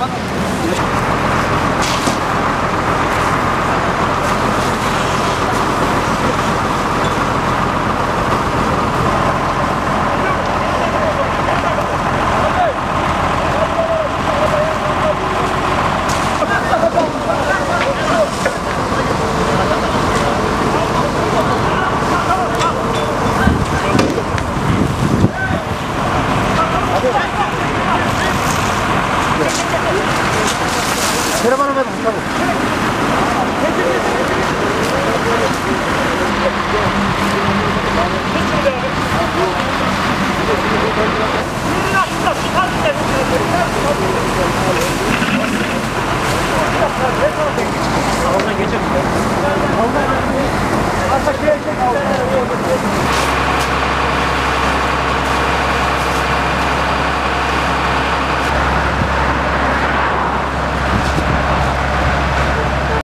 わかんない Telefonu ver bakalım. Ondan geçelim. Ondan geçelim. Atak geçelim.